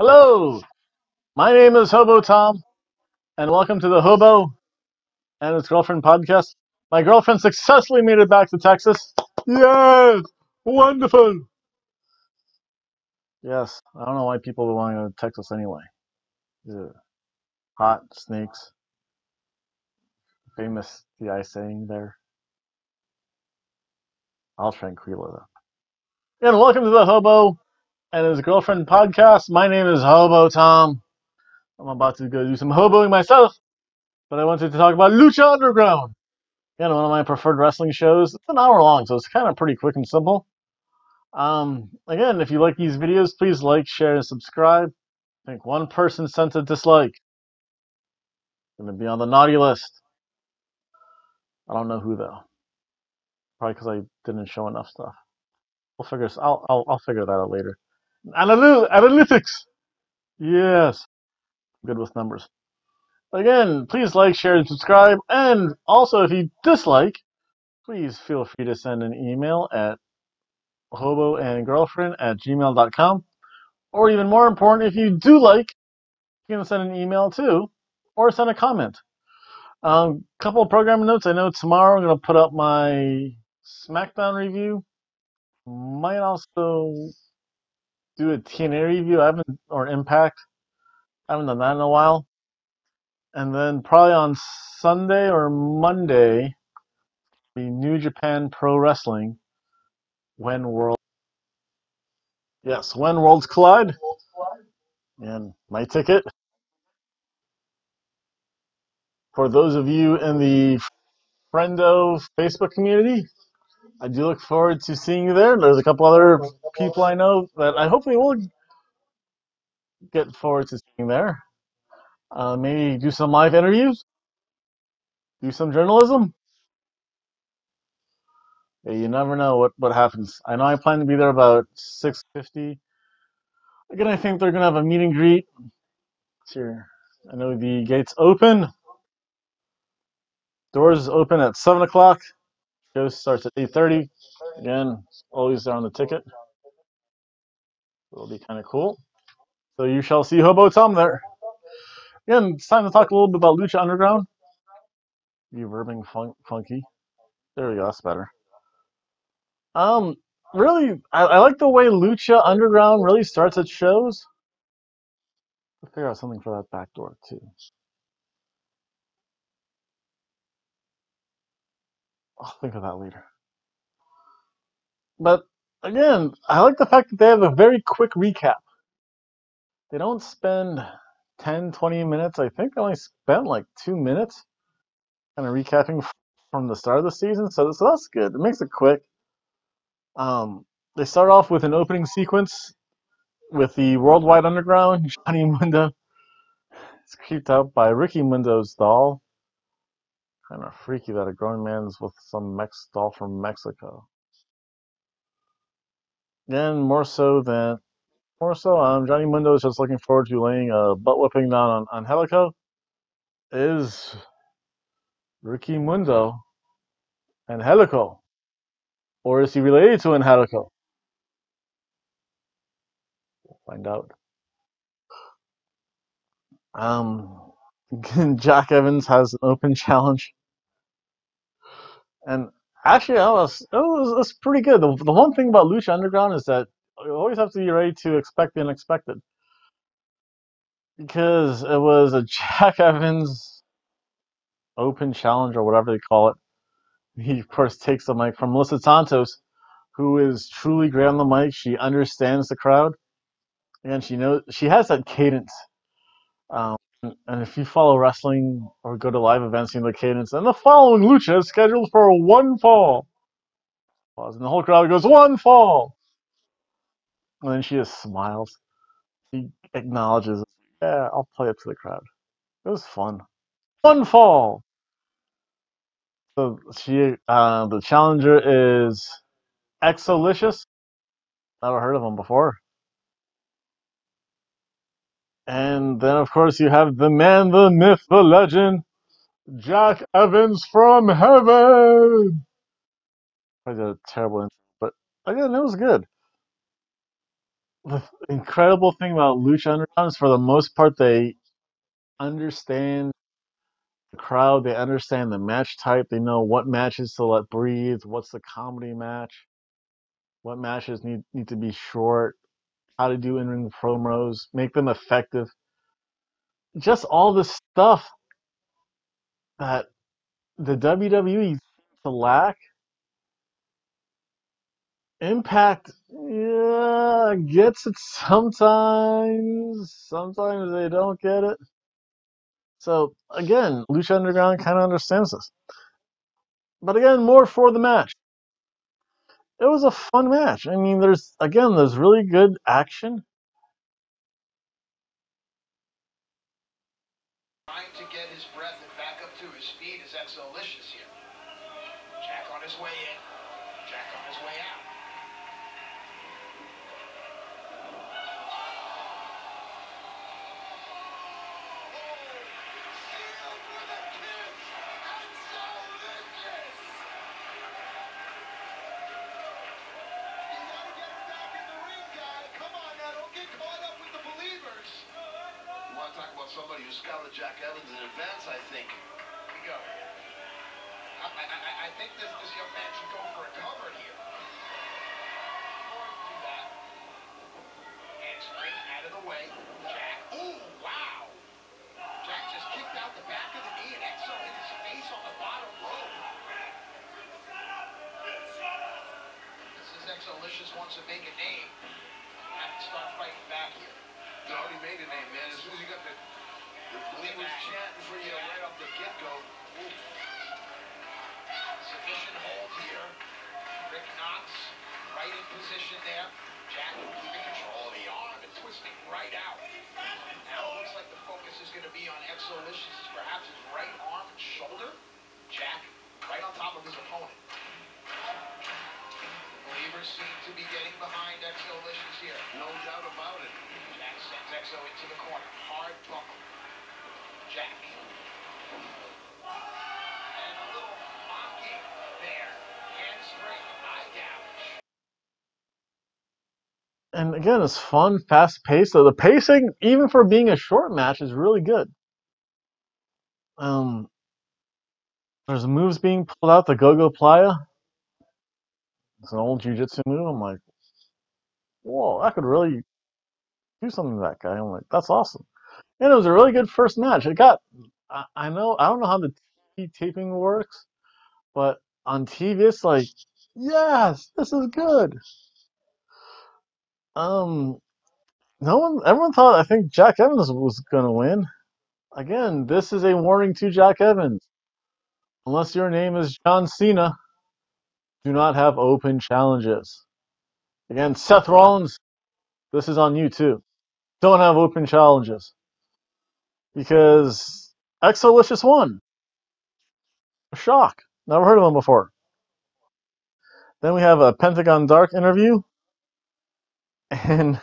Hello, my name is Hobo Tom, and welcome to the Hobo and his girlfriend podcast. My girlfriend successfully made it back to Texas. Yes, wonderful. Yes, I don't know why people would want to go to Texas anyway. Ugh. Hot snakes, famous DI saying there. I'll tranquilo though. And welcome to the Hobo and his girlfriend podcast. My name is Hobo Tom. I'm about to go do some hoboing myself, but I wanted to talk about Lucha Underground. Again, one of my preferred wrestling shows. It's an hour long, so it's kind of pretty quick and simple. Um, again, if you like these videos, please like, share, and subscribe. I think one person sent a dislike. Gonna be on the naughty list. I don't know who though. Probably because I didn't show enough stuff. We'll figure. I'll I'll I'll figure that out later. Analy- analytics. Yes. Good with numbers. Again, please like, share, and subscribe. And also, if you dislike, please feel free to send an email at hoboandgirlfriend at gmail.com. Or even more important, if you do like, you can send an email too, or send a comment. A um, couple of programming notes. I know tomorrow I'm going to put up my SmackDown review. Might also do a TNA review. I haven't, or Impact. I haven't done that in a while. And then probably on Sunday or Monday, the New Japan Pro Wrestling when world yes when worlds collide and my ticket for those of you in the friendo facebook community i do look forward to seeing you there there's a couple other people i know that i hopefully will get forward to seeing there. Uh, maybe do some live interviews? Do some journalism? You never know what, what happens. I know i plan to be there about 6.50 again i think they're going to have a meet and greet. It's here. I know the gates open. Doors open at 7 o'clock. Show starts at 8.30. Again, always there on the ticket. It'll be kind of cool. So you shall see Hobo Tom there. Again, it's time to talk a little bit about Lucha Underground. Reverbing fun funky. There we go, that's better. Um, really, I, I like the way Lucha Underground really starts its shows. I'll figure out something for that back door, too. I'll think of that later. But again, I like the fact that they have a very quick recap. They don't spend 10, 20 minutes. I think they only spent like two minutes kind of recapping from the start of the season. So, so that's good. It makes it quick. Um, they start off with an opening sequence with the Worldwide Underground. Johnny Mundo is creeped out by Ricky Mundo's doll. Kind of freaky that a grown man's with some Mex doll from Mexico. Then more so than more so, um, Johnny Mundo is just looking forward to laying a butt whipping down on, on Helico. Is Ricky Mundo and Helico? Or is he related to Angelico? We'll find out. Um, Jack Evans has an open challenge. And actually, was, it was, it was pretty good. The, the one thing about Lucha Underground is that you always have to be ready to expect the unexpected. Because it was a Jack Evans open challenge or whatever they call it. He, of course, takes the mic from Melissa Santos, who is truly great on the mic. She understands the crowd, and she knows she has that cadence. Um, and if you follow wrestling or go to live events, you know the cadence. And the following lucha is scheduled for one fall. Pause. And the whole crowd goes, one fall. And then she just smiles. She acknowledges, yeah, I'll play up to the crowd. It was fun. One fall. So she, uh, the challenger is XO Lishus. Never heard of him before. And then, of course, you have the man, the myth, the legend, Jack Evans from heaven. I did a terrible intro, but again, it was good. the incredible thing about Lucha Underground is for the most part they understand the crowd, they understand the match type, they know what matches to let breathe, what's the comedy match, what matches need need to be short, how to do in ring promos, make them effective. Just all this stuff that the WWE to lack. Impact, yeah, gets it sometimes. Sometimes they don't get it. So again, Lucha Underground kind of understands this. But again, more for the match. It was a fun match. I mean, there's again, there's really good action. Trying to get his breath and back up to his feet is here. Jack on his way in. Jack on his way out. Jack Evans in advance, I think. Here we go. I, I, I, I think this, this young man should go for a cover here. Do that, handspring out of the way. Jack. Ooh, wow. Jack just kicked out the back of the knee and Exo hit his face on the bottom rope. This is XO Lishus wants to make a name. Have to start fighting back here. You already made a name, man. As soon as you got the, the believers chanting for you right off the get-go. Submission hold here. Rick Knox right in position there. Jack keeping control of the arm and twisting right out. Now it looks like the focus is going to be on XO Lishus, perhaps his right arm and shoulder. Jack right on top of his opponent. Believers seem to be getting behind XO Lishus here. No doubt about it. Jack sends Exo into the corner. Hard buckle. Jack. And a little mocking there. Eye gouge. And again, it's fun, fast paced. So the pacing, even for being a short match, is really good. Um, there's moves being pulled out. The gogoplata. It's an old jujitsu move. I'm like, whoa, I could really do something to that guy. I'm like, that's awesome. And it was a really good first match. It got, I, I know, I don't know how the TV taping works, but on TV, it's like, yes, this is good. Um, no one, everyone thought I think Jack Evans was gonna win. Again, this is a warning to Jack Evans. Unless your name is John Cena, do not have open challenges. Again, Seth Rollins, this is on you too. Don't have open challenges. Because XO Lishus won. A shock. Never heard of him before. Then we have a Pentagon Dark interview. And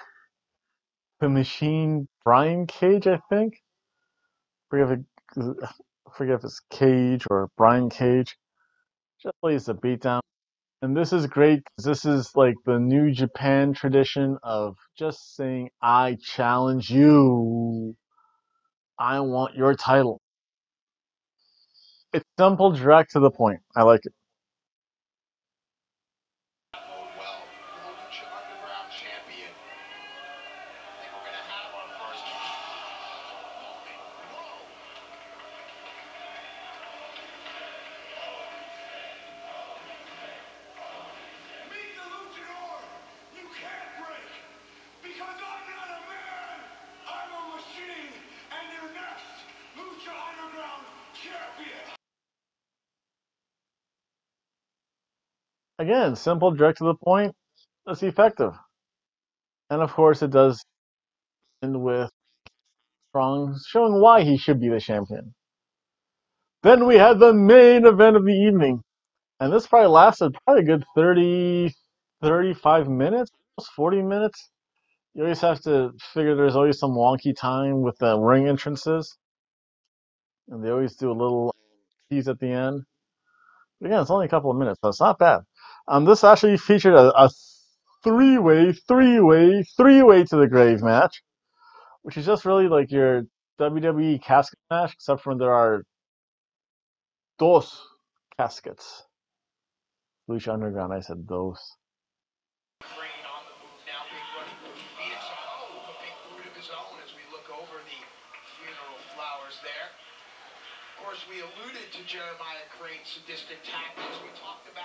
the Machine Brian Cage, I think. Forget if it, forget if it's Cage or Brian Cage. Just plays the beatdown. And this is great because this is like the New Japan tradition of just saying, I challenge you. I want your title. It's simple, direct to the point. I like it. Again, simple, direct to the point. It's effective. And of course, it does end with Strong showing why he should be the champion. Then we had the main event of the evening. And this probably lasted probably a good 30, 35 minutes, almost 40 minutes. You always have to figure there's always some wonky time with the ring entrances. And they always do a little tease at the end. But again, it's only a couple of minutes, so it's not bad. Um, this actually featured a, a three way, three way, three way to the grave match, which is just really like your WWE casket match, except for when there are dos caskets. Lucha Underground, I said course, we alluded to Jeremiah Crane's sadistic tactics. We talked about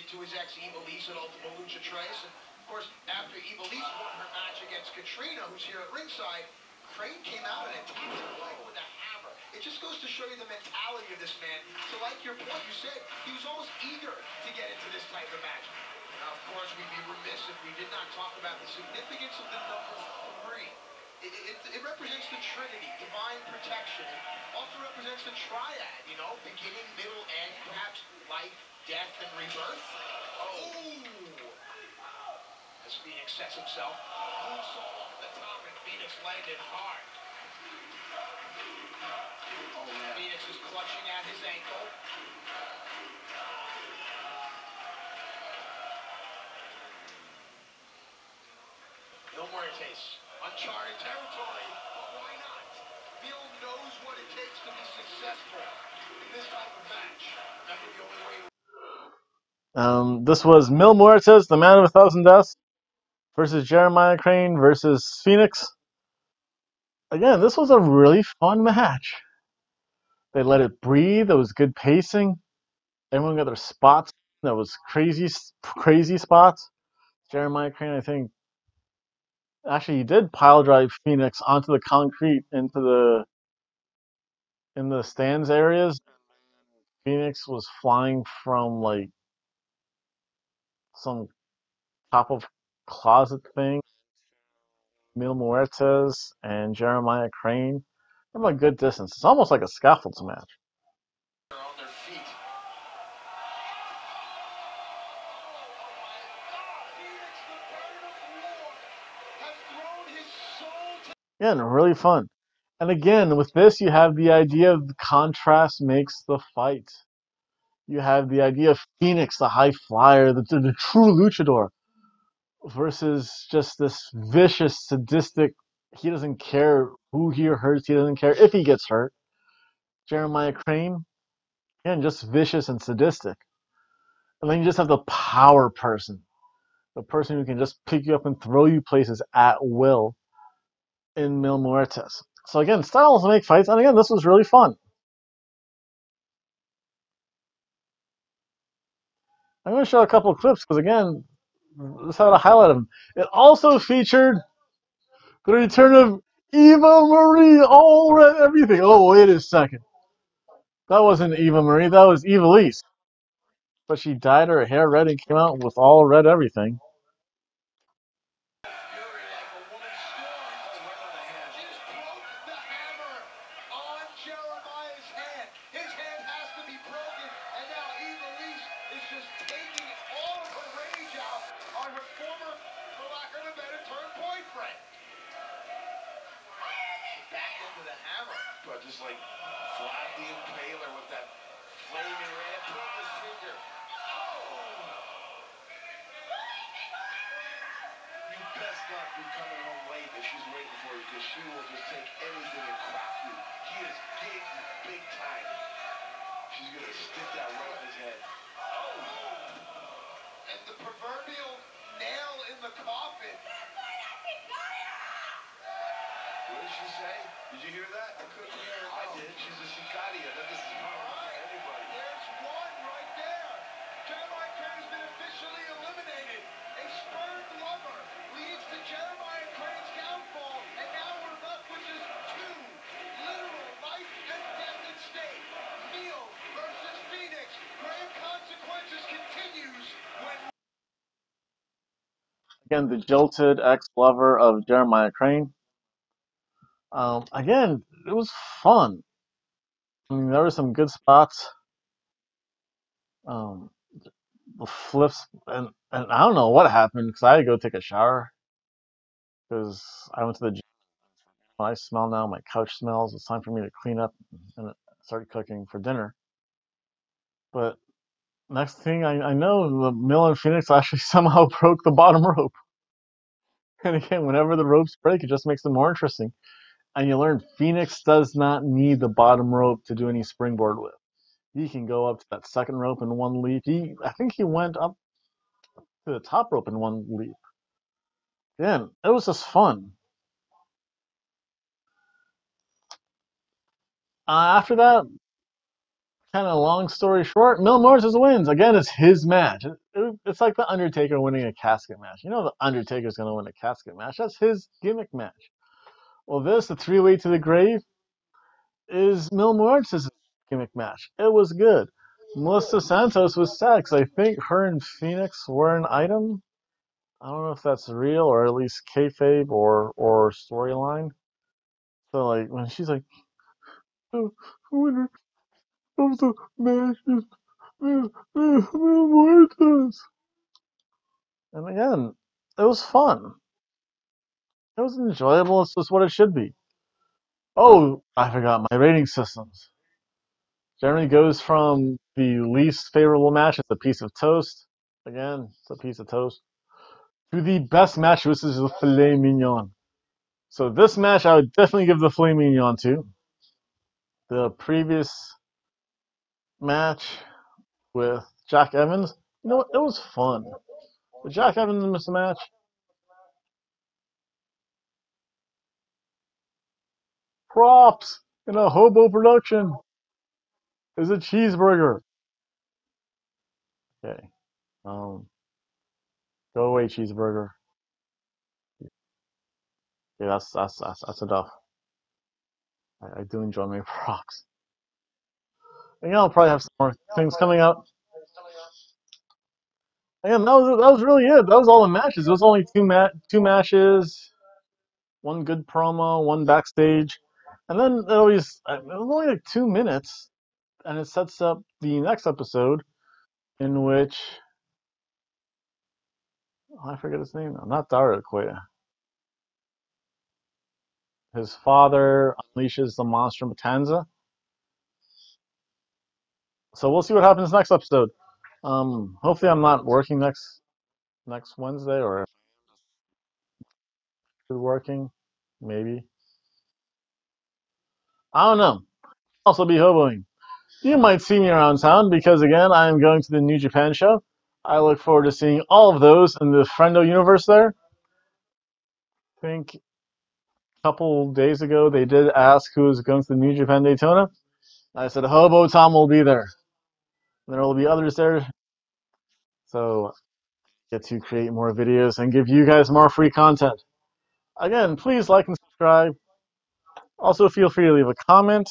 what he did to his ex Ivelisse at Ultima Lucha Tres. And of course, after Ivelisse won her match against Katrina, who's here at ringside, Crane came out and attacked her leg with a hammer. It just goes to show you the mentality of this man. So like your point, you said, he was almost eager to get into this type of match. Now, of course, we'd be remiss if we did not talk about the significance of the number three. It, it, it represents the Trinity, divine protection. It also represents the triad, you know, beginning, middle, end, perhaps life, death, and rebirth. Oh! As Phoenix sets himself, moonsault off the top, and Phoenix landed hard. Oh, man. Phoenix is clutching at his ankle. Mil Muertes, uncharted territory, but why not? Bill knows what it takes to be successful in this type of match. Remember the only way Um, this was Mil Muertes, the man of a thousand deaths, versus Jeremiah Crane versus Phoenix. Again, this was a really fun match. They let it breathe. It was good pacing. Everyone got their spots. That was crazy, crazy spots. Jeremiah Crane, I think, actually he did pile drive Phoenix onto the concrete into the in the stands areas. Phoenix was flying from like some top of closet thing. Mil Muertes and Jeremiah Crane from a good distance. It's almost like a scaffolds match. Yeah, really fun. And again, with this, you have the idea of contrast makes the fight. You have the idea of Phoenix, the high flyer, the, the, the true luchador, versus just this vicious, sadistic. He doesn't care who he hurts. He doesn't care if he gets hurt. Jeremiah Crane, again, just vicious and sadistic. And then you just have the power person, the person who can just pick you up and throw you places at will in Mil Muertes. So again, styles make fights, and again, this was really fun. I'm going to show a couple clips because again, this had a highlight of them. It also featured the return of Eva Marie, all red everything. Oh, wait a second. That wasn't Eva Marie, that was Ivelisse. But she dyed her hair red and came out with all red everything. In the coffin. What did she say? Did you hear that? I couldn't hear. I did. She's a Sicaria. That doesn't mean anybody. There's one right there. Jeremiah Crane has been officially eliminated. A spurned lover leads to Jeremiah Crane's downfall, and now we're left with just two literal life and death at stake. Neil versus Phoenix. Grave consequences continues when Again, the jilted ex-lover of Jeremiah Crane. Um, again, it was fun. I mean, there were some good spots. Um, the flips, and, and I don't know what happened because I had to go take a shower because I went to the gym. I smell now. My couch smells. It's time for me to clean up and start cooking for dinner. But Next thing I, I know, the Mill and Phoenix actually somehow broke the bottom rope. And again, whenever the ropes break, it just makes it more interesting. And you learn Phoenix does not need the bottom rope to do any springboard with. He can go up to that second rope in one leap. He, I think he went up to the top rope in one leap. Again, it was just fun. Uh, after that, kind of long story short, Mil Muertes wins. Again, it's his match. It, it, it's like the Undertaker winning a casket match. You know the Undertaker's going to win a casket match. That's his gimmick match. Well, this, the three way to the grave, is Mil Muertes' gimmick match. It was good. Melissa Santos was because I think her and Phoenix were an item. I don't know if that's real or at least kayfabe or or storyline. So like when she's like, oh, winner of the Mil Muertes. And again, it was fun. It was enjoyable. It's just what it should be. Oh, I forgot my rating systems. Generally goes from the least favorable match, it's a piece of toast. Again, it's a piece of toast. To the best match, which is the filet mignon. So this match, I would definitely give the filet mignon to. The previous match with Jack Evans, you know what? It was fun. But Jack Evans missed a match. Props in a hobo production is a cheeseburger. Okay. Um. Go away, cheeseburger. Yeah, that's that's that's, that's enough. I, I do enjoy my props. And yeah, I'll probably have some more things coming out. Again, that was that was really it. That was all the matches. It was only two mat two matches, one good promo, one backstage, and then it always it was only like two minutes, and it sets up the next episode, in which oh, I forget his name. Not Dario Cueto. His father unleashes the monster Matanza. So we'll see what happens next episode. Um, hopefully I'm not working next next Wednesday, or working, maybe. I don't know. Also be hoboing. You might see me around town because again I am going to the New Japan show. I look forward to seeing all of those in the Friendo universe there. I think a couple days ago they did ask who was going to the New Japan Daytona. I said Hobo Tom will be there. There will be others there. So get to create more videos and give you guys more free content. Again, please like and subscribe. Also feel free to leave a comment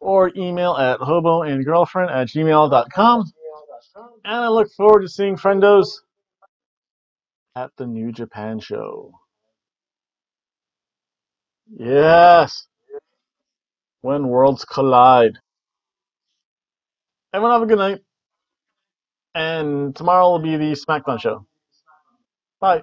or email at hoboandgirlfriend at gmail.com. And I look forward to seeing friendos at the New Japan show. Yes. When worlds collide. Everyone have a good night. And tomorrow will be the SmackDown show. Bye.